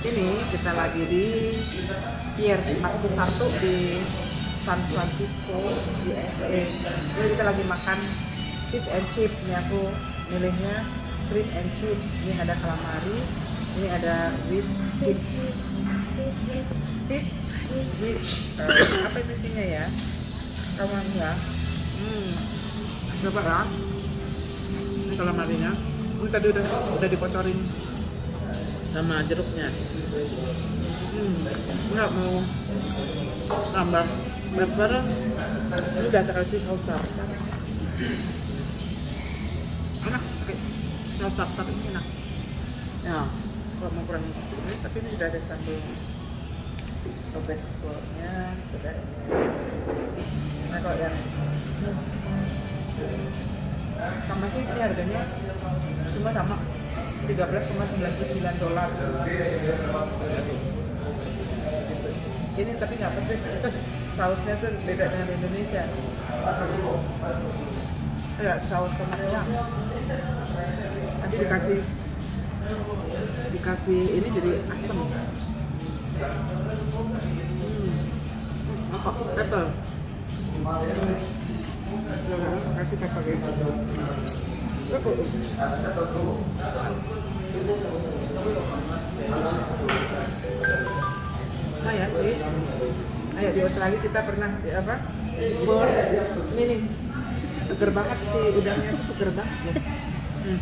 Ini kita lagi di Pier 41 di San Francisco, USA. Jadi kita lagi makan fish and chips. Ini aku milihnya shrimp and chips. Ini ada calamari, ini ada rich chip fish rich. Eh, apa itu isinya ya? Kamu ya? Hmm. Coba ya. Ini calamarinya. Ini tadi udah udah dipocorin sama jeruknya. Hmm, nggak mau tambah pepper ini udah terkasih saus tartar enak saus tartar ini enak. Ya kalau mau kurang ini tapi ini sudah ada sambal tobesco-nya sudah ini. Nah kalau yang sama sih ini harganya cuma sama 13,99 dolar. Ini tapi nggak pedes. Sausnya tuh beda dengan Indonesia. Ya saus tomatnya nanti dikasih dikasih ini jadi asam hmm. apa? Pepper kasih pepper. gitu Nah ya, di, ya, di Australia kita pernah di apa? Board, ini nih, seger banget sih udangnya tuh seger banget ya. Hmm.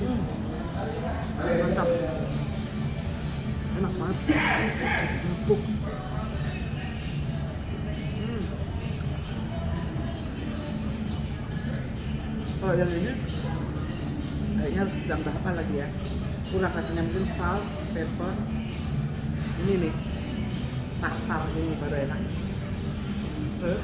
Hmm. Mantap. Enak banget. Empuk. Kalau yang ini kayaknya harus ditambah apa lagi ya? Kurang rasanya mungkin salt, pepper. Ini nih tartar ini baru enak. Eh.